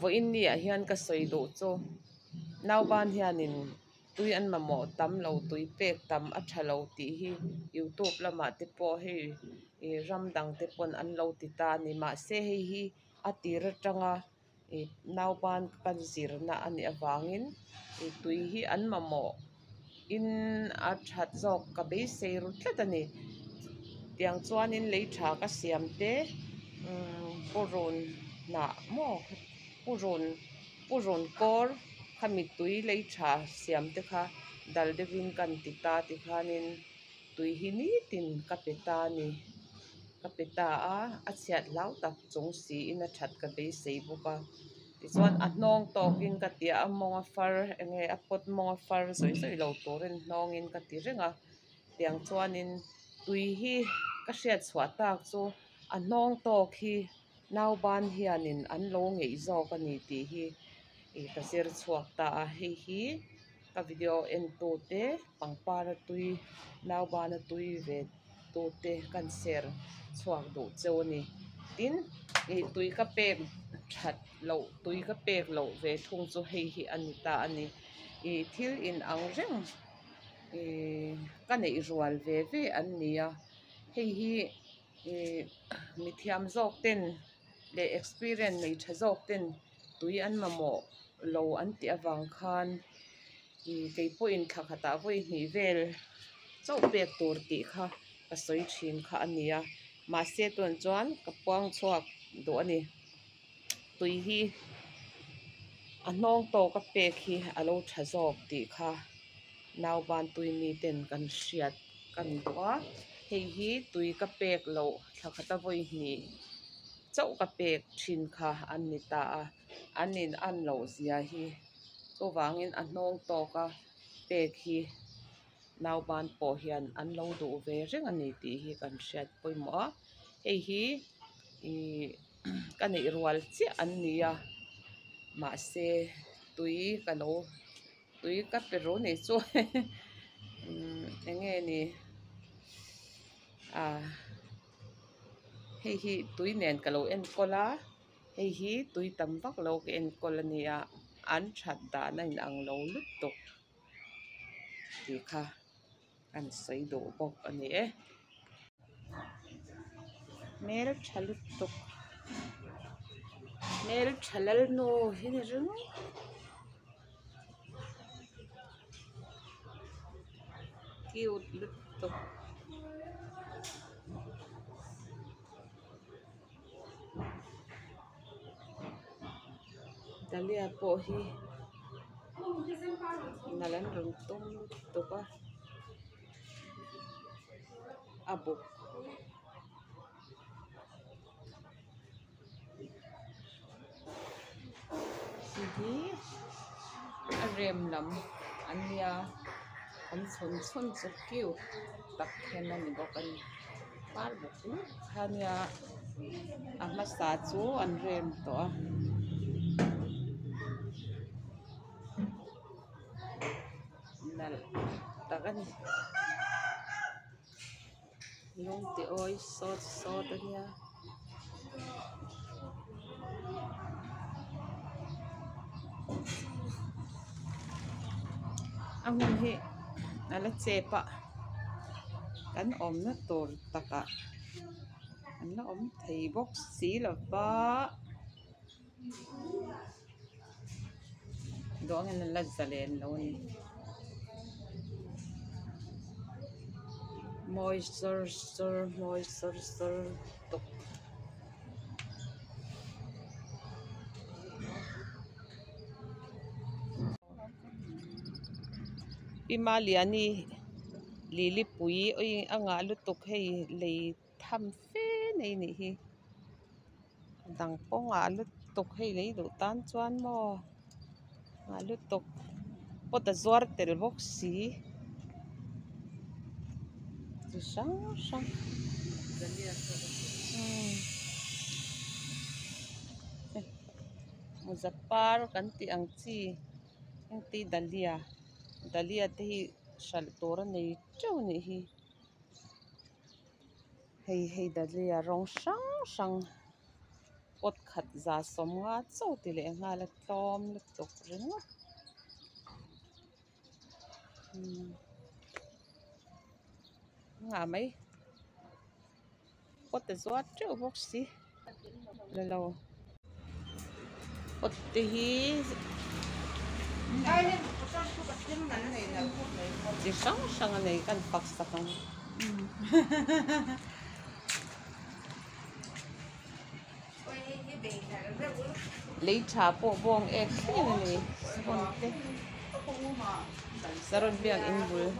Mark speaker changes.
Speaker 1: vo in ni a hian ka soi do chu. Nau ban hianin tui an mamo tam lo tui pek tam a tha lo ti hi. Youtube lama te pawh hei e ram dang te pon an lo ti ta ni ma se hei hi. A tir atanga e nau ban kan zir na ani awangin e tui hi an mamo in a that zawk ka be sei ru tlat ani. Tiang chuanin lei tha ka siam te mm, purun na mo ปุรุนปุรุนกอร์ขมิตุยเลยชาเสียมติค่ะดัลเดวินกันติตาติค่ะนินตุยหินี่ตินกัปเปตานี่กัปเปตาอาอาเสียดเล่าตักจงสีอินาชัดกับเบสีบุกะดิส่วนอันน้องตอกินกัตเตียมองฟาร์เองอปดมองฟาร์สวยสวยเหล่าตัวเรนน้องอินกัตติเรื่องอะเตียงชวนินตุยฮีก็เสียดสวัตากโซอันน้องตอกฮี nau ban hianin an lo ngei zawk ani ti hi. E ka zir chhuak ta a hei hi. Ka video en tu te pangpar a tui, nau ban a tui ve tu te kan ser chhuak du cheu ni. Tin e tui ka pek that lo, tui ka pek lo ve thung chu hei hi ani ta ani. E thil in ang reng e ka nei rual ve ve an ni a. Hei hi e mithiam zawk ten le experience nei tha zok ten tui an mamo lo an ti awang khan i ke po in kha kha ta voi ni vel chau pek tur ti kha ka soi thin kha ania ma se ton chuan ka puang chuak do ani tui hi a nong to ka pek hi a lo tha zok ti kha nau ban tui ni ten kan hriat kan kwa hei hi tui ka pek lo thla khata voi ni chauh ka pek thin kha an ni ta a. An in an lo zia hi. Chu wangin a hnawng tawk a. Pek hi. Nau ban pawh hian an lo duh ve reng ani tih hi kan hriat pawimawh a. Hei hi ihh ka neih rual chiah an ni a. Mahse tui ka lo. Tui ka rồi ro nei chu. Hmm, enge ni. A hei hi, tui nen ka lo en kola hei hi, tui tam vak lo ke en kola ani a an that na in ang lo lut tok ti kha an sawi do bok ani e mer chalut tok mer chalal no hin rung hi ni cute lut tok dalia po hi nalan rung tum pa abok ah, sihi arem lam ania an son son so tak thena ni bokan par bok khania amma sa chu to tak ani lung ti oi sot sot ania a hmun hi ala chepa kan awm na tur taka anh la awm thei bawk si lova dawngin Đó anh là lần ni lên luôn. Moisture moisture tuk pima liani lili pui oi anga lutuk hei lei tham fe nei ni hi. Dang ponga lutuk hei lei du tan chuan mo. Nga lutuk. Pota zuar tel bawk si Isang siya. Hmm. Eh, Muzaffar kanti ang ti. Ang ti dalia. Dalia ti shaltora na ito ni hi. Hey hey dalia rong sang sang. Ot khat za som nga tso tili ang halat tom lutok rin nga. Hmm amai pot zot chu bok si lo lo pot te hi Di siyang siyang ano ikan paksa kang. Lecha po buong egg. Sino ni? Eh. Saron biyang inbul.